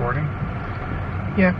recording? Yeah.